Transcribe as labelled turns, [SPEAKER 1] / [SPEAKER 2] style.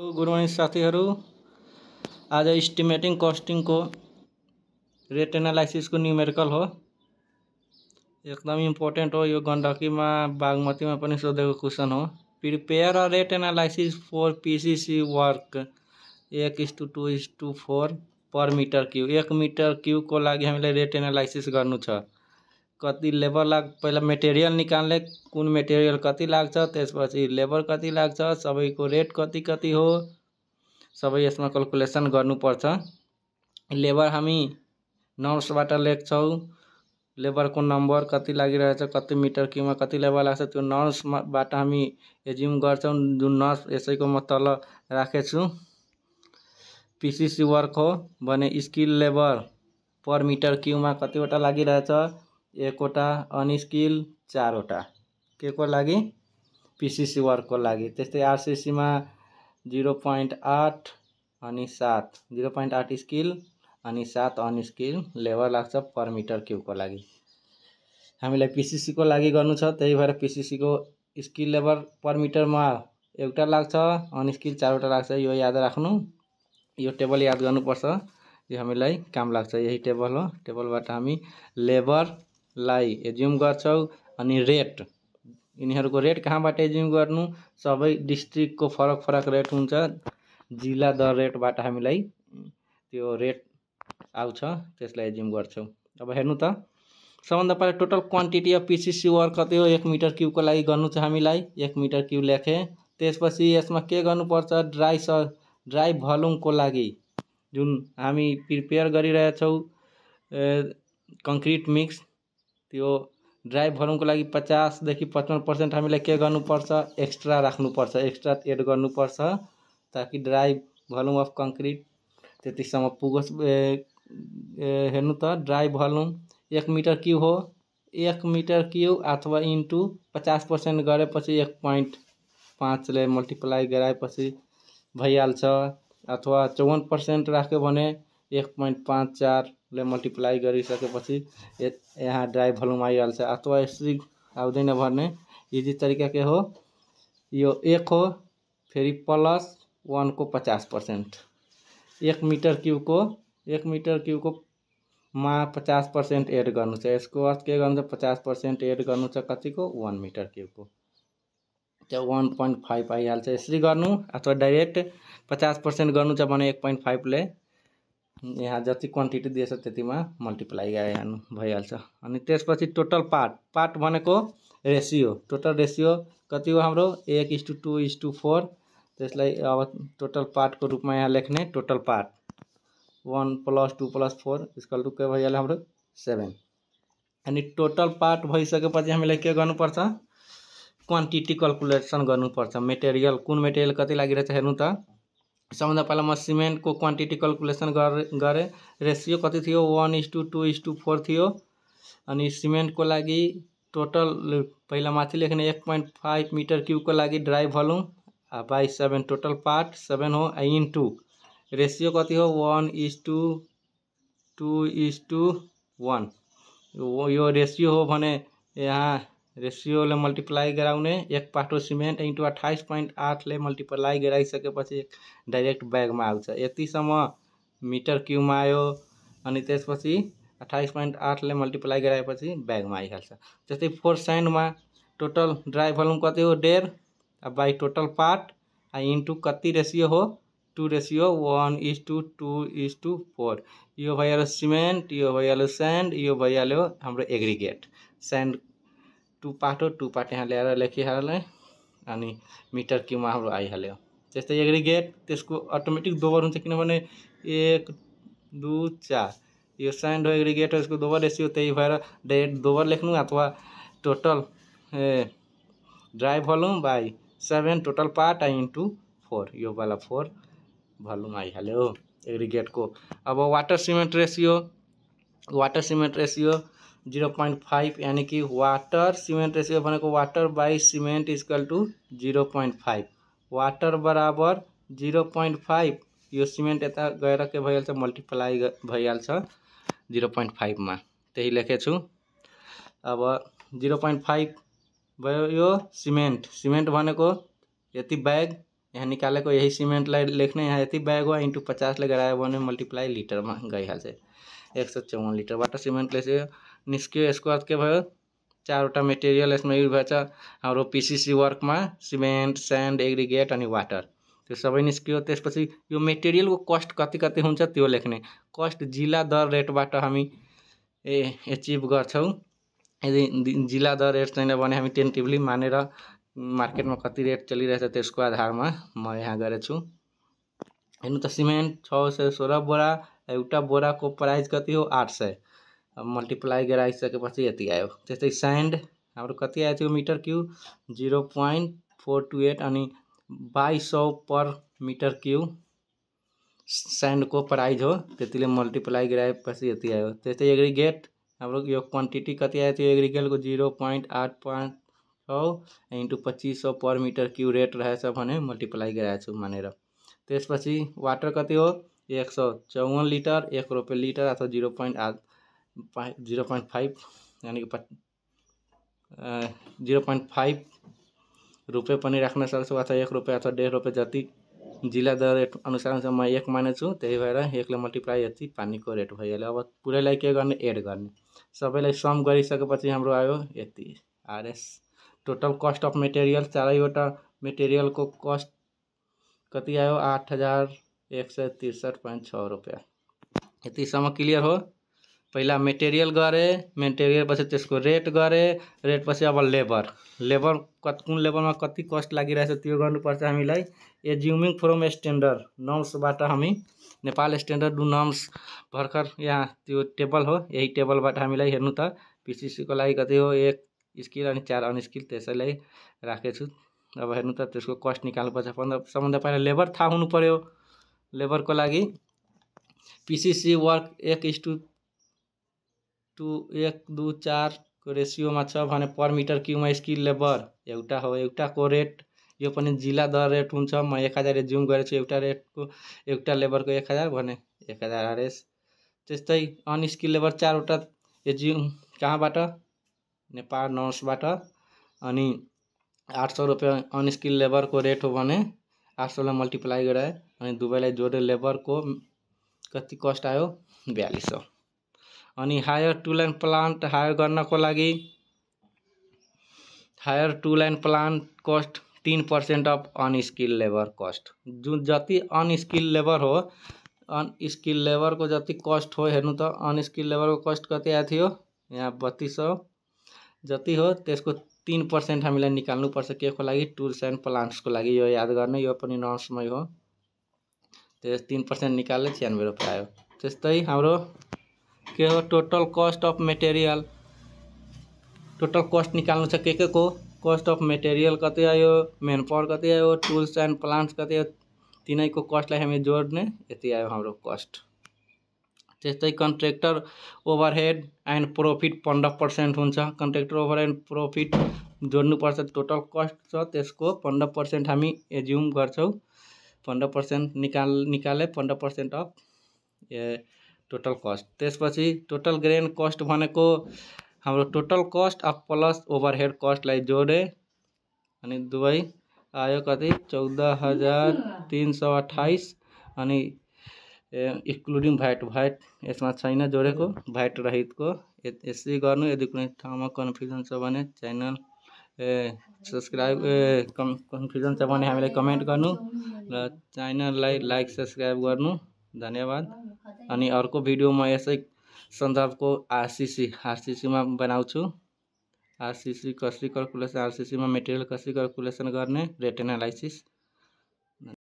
[SPEAKER 1] Good morning साथीहरू आज estimating कस्टिङको रेट एनालाइसिसको न्युमेरिकल हो। एकदम इम्पोर्टेन्ट हो यो गण्डकीमा बागमतीमा पनि सोधेको क्वेसन हो। Prepare a rate analysis for PCC work एक is to two is to four per meter cube एक मिटर क्युबको लागि हामीलाई रेट एनालाइसिस गर्नु छ। कति लेबर लाग पहिला मेटेरियल निकाल्ने कुन मेटेरियल कति लाग्छ त्यसपछि लेबर कति लाग्छ सबैको रेट कति कति हो सबै यसमा क्यालकुलेसन गर्नुपर्छ। लेबर हामी नर्सबाट लेख्छौँ लेबरको नम्बर कति लागिरहेछ कति मिटर क्युबमा कति लेबर लाग्छ त्यो नर्सबाट हामी एज्युम गर्छौँ जुन नर्स यसैको म तल राखेछु। पिसिसी वर्क हो भने स्किल लेबर पर मिटर क्युबमा कतिवटा लागिरहेछ एकवटा अनस्किल चारवटा। के को लागि? पिसिसी वर्कको लागि। त्यस्तै आरसिसीमा जिरो पोइन्ट आठ अनि सात। जिरो पोइन्ट आठ स्किल अनि सात अनस्किल। लेबर लाग्छ पर मिटर क्युबको लागि। हामीलाई पिसिसीको लागि गर्नु छ। त्यही भएर पिसिसीको स्किल लेबर पर मिटरमा एउटा लाग्छ अनस्किल चारवटा लाग्छ। यो याद राख्नु। यो टेबल याद गर्नुपर्छ। यो हामीलाई काम लाग्छ। यही टेबल हो। टेबलबाट हामी लेबरलाई एज्युम गर्छौँ अनि रेट। यिनीहरूको रेट कहाँबाट एज्युम गर्नु? सबै डिस्ट्रिक्टको फरक फरक रेट हुन्छ। जिल्ला दर रेटबाट हामीलाई त्यो रेट आउँछ त्यसलाई एज्युम गर्छौँ। अब हेर्नु त सबभन्दा पहिला total quantity of PCC work कति हो? एक मिटर क्युबको लागि गर्नु छ हामीलाई। एक मिटर क्युब लेखेँ। त्यसपछि यसमा के गर्नुपर्छ? ड्राई स ड्राई भल्युमको लागि जुन हामी प्रिपेयर गरिरहेछौँ कङ्क्रिट मिक्स त्यो ड्राई भल्युमको लागि पचासदेखि पचपन्न पर्सेन्ट हामीलाई के गर्नुपर्छ? एक्स्ट्रा राख्नुपर्छ एक्स्ट्रा एड गर्नुपर्छ ताकि ड्राई भल्युम अफ कङ्क्रिट त्यतिसम्म पुगोस्। हेर्नु त ड्राई भल्युम एक मिटर क्युब हो। एक मिटर क्युब अथवा इन्टु पचास पर्सेन्ट गरेपछि एक पोइन्ट पाँचले मल्टिप्लाई गराएपछि भइहाल्छ। अथवा चौवन पर्सेन्ट राख्यो भने एक पोइन्ट पाँच चारले मल्टिप्लाई गरिसकेपछि यहाँ ड्राई भल्युम आइहाल्छ अथवा यसरी आउँदैन भने इजी तरिका के हो यो एक हो फेरि प्लस वानको पचास पर्सेन्ट एक मिटर क्युबको एक मिटर क्युबको मा पचास पर्सेन्ट एड गर्नु छ। यसको अर्थ के गर्नु छ? पचास पर्सेन्ट एड गर्नु छ कतिको वान मिटर क्युबको त्यो वान पोइन्ट फाइभ आइहाल्छ। यसरी गर्नु अथवा डाइरेक्ट पचास पर्सेन्ट गर्नु छ भने एक पोइन्ट फाइभले यहाँ जति क्वान्टिटी दिएछ त्यतिमा मल्टिप्लाई गरिहाल्नु भइहाल्छ। अनि त्यसपछि टोटल पार्ट पार्ट भनेको रेसियो टोटल रेसियो कति हो हाम्रो? एक is to two is to four त्यसलाई अब टोटल पार्टको रूपमा यहाँ लेख्ने total part one plus two plus four is equal to के भइहाल्यो हाम्रो? सेभेन अनि टोटल पार्ट भइसकेपछि हामीलाई के गर्नुपर्छ? क्वान्टिटी क्यालकुलेसन गर्नुपर्छ। मेटेरियल कुन मेटेरियल कति लागिरहेछ हेर्नु त? सबभन्दा पहिला म सिमेन्टको क्वान्टिटी क्यालकुलेसन गरेँ रेसियो कति थियो? One is to two is to four थियो। अनि सिमेन्टको लागि टोटल पहिला माथि लेख्ने एक पोइन्ट फाइभ मिटर क्युबको लागि dry volume by seven total part seven हो इन टू रेसियो कति हो? One is to two is to one यो रेसियो हो भने यहाँ रेसियोले मल्टिप्लाई गराउने एक पाटो सिमेन्ट इन्टु अठाइस पोइन्ट आठले मल्टिप्लाई गराइसकेपछि डाइरेक्ट ब्यागमा आउँछ। यतिसम्म मिटर क्युबमा आयो अनि त्यसपछि अठाइस पोइन्ट आठले मल्टिप्लाई गराएपछि ब्यागमा आइहाल्छ। त्यस्तै फोर साइन्डमा टोटल ड्राई भल्युम कति हो? डेढ। बाई टोटल पार्ट इन्टु कति रेसियो हो? Two ratio one is to two is to four यो भइहाल्यो सिमेन्ट यो भइहाल्यो स्यान्ड यो भइहाल्यो हाम्रो एग्रिगेट स्यान्ड टु पार्ट हो टु पार्ट यहाँ ल्याएर लेखिहाल्ने अनि मिटर क्युबमा हाम्रो आइहाल्यो त्यस्तै एग्रिगेट त्यसको अटोमेटिक दोबर हुन्छ किनभने एक दुई चार। यो स्यान्ड हो एग्रिगेट हो यसको दोबर रेसियो त्यही भएर डाइरेक्ट दोबर लेख्नु अथवा total a dry volume by seven total part into four यो वाला फोर भल्युम आइहाल्यो एग्रिगेटको अब water cement ratio water cement ratio zero point five, यानि कि वाटर सिमेन्ट रेसियो भनेको water by cement is equal to zero point five. Water बराबर zero point five, यो सीमेंट यता गएर के भइहाल्छ मल्टिप्लाई भइहाल्छ जिरो पोइन्ट फाइभमा त्यही लेखेछु। अब जिरो पोइन्ट फाइभ भयो यो सिमेन्ट सिमेन्ट भनेको यति ब्याग यहाँ निकालेको यही सिमेन्टलाई लेख्ने, यहाँ यति ब्याग हो इन्टु पचासले गरायो भने मल्टिप्लाई लिटरमा गइहाल्छ। एक सौ चौवन लीटर लिटरबाट सिमेन्टले चाहिँ निस्क्यो यसको अर्थ के भयो। चारवटा मेटेरियल यसमा युज भएछ। हाम्रो पिसिसी वर्कमा सिमेन्ट स्यान्ड एग्रिगेट अनि वाटर त्यो सबै निस्क्यो त्यसपछि यो मेटेरियलको कस्ट कति कति हुन्छ त्यो लेख्ने। कस्ट जिल्ला दर रेटबाट हामी ए एचिभ गर्छौँ। यदि जिल्ला दर रेट छैन भने हामी टेन्टिभली मानेर मार्केटमा कति रेट चलिरहेछ त्यसको आधारमा म यहाँ गरेछु। हेर्नु त सिमेन्ट छ सय सोह्र बोरा एउटा बोराको प्राइस कति हो? आठ सय। मल्टिप्लाई गराइसकेपछि यति आयो त्यस्तै स्यान्ड हाम्रो कति आएको थियो metre cube zero point four two eight अनि सौ पर मीटर मिटर क्युब स्यान्डको प्राइज हो त्यतिले मल्टिप्लाई गराएपछि यति आयो एग्रिगेट हाम्रो यो क्वान्टिटी कति आएको थियो एग्रिगेटको जिरो पोइन्ट आठ पाँच सौ इन्टु पच्चिस सौ पर मिटर क्युब रेट रहेछ भने मल्टिप्लाई मानेर त्यसपछि वाटर कति हो? एक सौ चौवन लिटर, एक रुपियाँ लिटर, अथवा जिरो पोइन्ट आठ जिरो पोइन्ट फाइभ यानि कि जिरो पोइन्ट फाइभ रुपियाँ पनि राख्न सक्छु अथवा एक रुपियाँ अथवा डेढ रुपियाँ जति। दर रेट अनुसार म एक मानेछु त्यही भएर एकले मल्टिप्लाई यति पानीको रेट भइहाल्यो। अब पुरैलाई के गर्ने एड गर्ने। सबैलाई सम गरिसकेपछि हाम्रो आयो यति। R S total cost of material चारैवटा मेटेरियलको कस्ट कति आयो? आठ हज़ार एक सय त्रिसठ पोइन्ट छ रुपियाँ। यतिसम्म क्लियर हो? पहिला मेटेरियल गरे मेटेरियल पछि त्यसको रेट गरे रेट पछि अब लेबर लेबर कत कुन लेबरमा कति कस्ट लागिरहेछ त्यो गर्नुपर्छ हामीलाई. एज्युमिङ फ्रम स्ट्यान्डर्ड नर्म्सबाट हामी नेपाल स्ट्यान्डर्ड डु नर्म्स भर्खर यहाँ त्यो टेबल हो यही टेबलबाट हामीलाई हेर्नु त पिसिसीको लागि कति हो एक स्किल अनि चार अनस्किल त्यसैलाई राखेछु। अब हेर्नु त त्यसको कस्ट निकाल्नुपर्छ। सबभन्दा पहिला लेबर थाहा हुनु पऱ्यो लेबरको लागि पिसिसी वर्क एक इस्टु टु एक दु चारको रेसियोमा छ भने पर मिटर क्युमा स्किल लेबर। एउटा हो एउटाको रेट। यो पनि जिल्ला दर रेट हुन्छ। म एक हजार एज्युम गरेको छु एउटा रेटको एउटा लेबरको एक हजार भने एक हजार आरएस त्यस्तै अनस्किल लेबर चारवटा एज्युम कहाँबाट? नेपाल नर्सबाट। अनि आठ सौ रुपियाँ अनस्किल लेबरको रेट हो भने आठ सौलाई मल्टिप्लाई गराए। अनि दुवैलाई जोडे लेबरको कति कस्ट आयो? बयालिस सौ। अनि hire tool and plant hire गर्नको लागि hire tool and plant cost तिन percent of unskilled labour cost जुन जति अनस्किल लेबर हो अनस्किल लेबरको जति कस्ट हो हेर्नु त अनस्किल लेबरको कस्ट कति आएको थियो? यहाँ बत्तिस सौ जति हो त्यसको तिन पर्सेन्ट हामीलाई निकाल्नुपर्छ के को लागि? टुल्स एन्ड प्लान्ट्सको लागि। यो याद गर्ने यो पनि नर्समै हो। त्यस तिन पर्सेन्ट निकाल्दै छ्यानब्बे रुपियाँ आयो। त्यस्तै हाम्रो के हो total cost of material total cost निकाल्नु छ के के को? कस्ट अफ मेटेरियल कति आयो? मेन पावर कति आयो? टुल्स एन्ड प्लान्ट्स कति आयो? तिनैको कस्टलाई हामी जोड्ने यति आयो हाम्रो कस्ट त्यस्तै कन्ट्रेक्टर ओभरहेड एन्ड प्रफिट पन्ध्र पर्सेन्ट हुन्छ। कन्ट्रेक्टर ओभर एन्ड प्रफिट जोड्नुपर्छ टोटल कस्ट छ त्यसको पन्ध्र पर्सेन्ट हामी एज्युम गर्छौँ। पन्ध्र पर्सेन्ट निकाल निकाले पन्ध्र percent of a total cost त्यसपछि टोटल ग्रेन कस्ट भनेको हाम्रो total cost of plus overhead कस्टलाई जोडे अनि दुवै आयो कति? चौध हजार तिन सौ अठाइस अनि एक्सक्लुडिङ भ्याट भ्याट यसमा छैन जोडेको भ्याट रहितको। यसै गर्नु यदि कुनै ठाउँमा कन्फ्युजन छ भने च्यानल सब्सक्राइब कम कन्फ्युजन छ भने हामीलाई कमेन्ट गर्नु र च्यानललाई लाइक सब्सक्राइब गर्नु। धन्यवाद। अनि अर्को भिडियो म यसै सन्दर्भको आरसिसी, आरसिसीमा बनाउँछु। आरसिसी कसरी कलकुलेसन क्यालकुलेसन में मेटेरियल कसरी क्यालकुलेसन करने रेट एनालाइसिस